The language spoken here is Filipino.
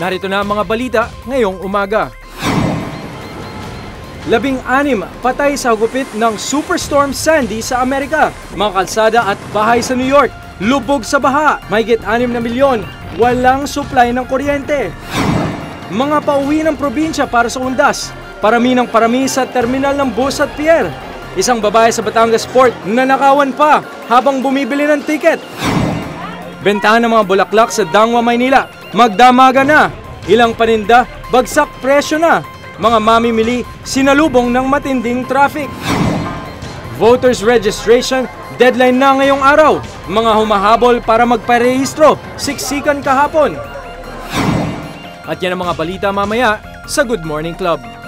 Narito na ang mga balita ngayong umaga. Labing-anim patay sa gupit ng Superstorm Sandy sa Amerika. Mga kalsada at bahay sa New York, lubog sa baha. Mahigit 6 na milyon, walang supply ng kuryente. Mga pauwi ng probinsya para sa undas. Parami ng parami sa terminal ng bus at pier. Isang babae sa Batangas Port na nakawan pa habang bumibili ng ticket. Bentahan ng mga bulaklak sa Dangwa, Maynila. Magdamaga na. Ilang paninda, bagsak presyo na. Mga mamimili, sinalubong ng matinding traffic. Voters registration, deadline na ngayong araw. Mga humahabol para magparehistro, siksikan kahapon. At yan ang mga balita mamaya sa Good Morning Club.